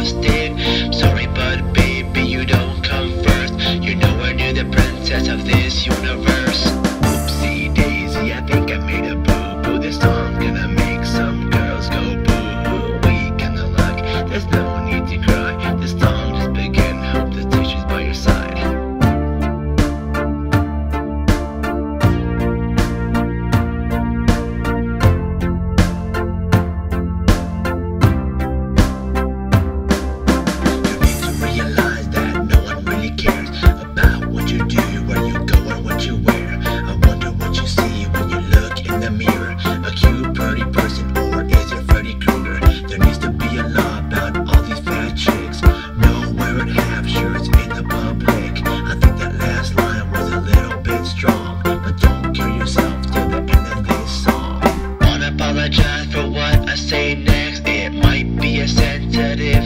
Are interested.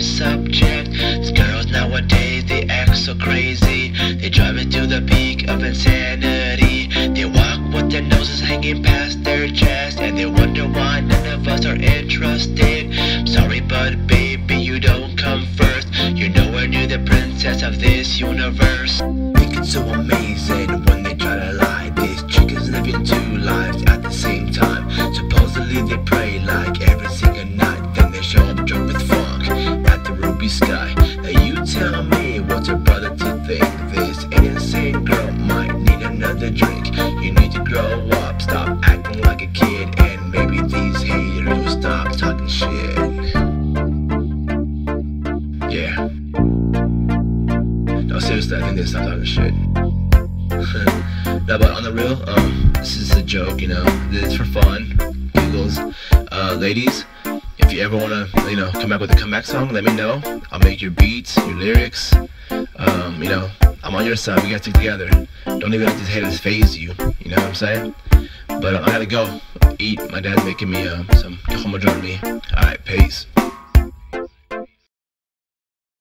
Subject. These girls nowadays, they act so crazy. They drive it to the peak of insanity. They walk with their noses hanging past their chest. And they wonder why none of us are interested. Sorry, but baby, you don't come first. You're nowhere near the princess of this universe. Think it's so amazing when they try to lie. At sky. Now you tell me what's a brother to think. This insane girl might need another drink. You need to grow up, stop acting like a kid, and maybe these haters will stop talking shit. Yeah. No, seriously, I think they stop talking shit. no, but on the real, um, this is a joke, you know. It's for fun, giggles. Uh, ladies, if you ever wanna, you know, come back with a comeback song, let me know. I'll make your beats, your lyrics. Um, you know, I'm on your side. We gotta together. Don't even let these haters faze you. You know what I'm saying? But uh, I gotta go eat. My dad's making me uh, some me. All right, peace.